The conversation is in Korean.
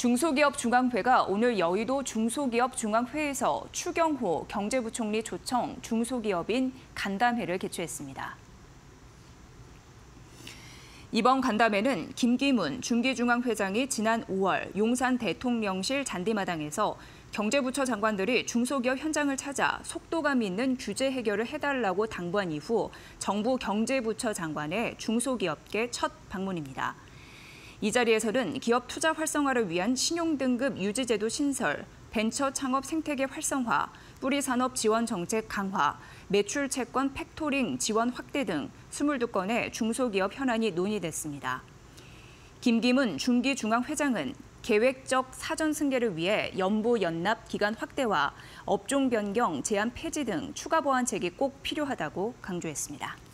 중소기업 중앙회가 오늘 여의도 중소기업 중앙회에서 추경호 경제부총리 초청 중소기업인 간담회를 개최했습니다. 이번 간담회는 김기문 중기중앙회장이 지난 5월 용산 대통령실 잔디마당에서 경제부처 장관들이 중소기업 현장을 찾아 속도감 있는 규제 해결을 해달라고 당부한 이후 정부 경제부처 장관의 중소기업계 첫 방문입니다. 이 자리에서는 기업 투자 활성화를 위한 신용등급 유지제도 신설, 벤처 창업 생태계 활성화, 뿌리 산업 지원 정책 강화, 매출 채권 팩토링 지원 확대 등 22건의 중소기업 현안이 논의됐습니다. 김기문 중기중앙 회장은 계획적 사전 승계를 위해 연부 연납 기간 확대와 업종 변경 제한 폐지 등 추가 보완책이 꼭 필요하다고 강조했습니다.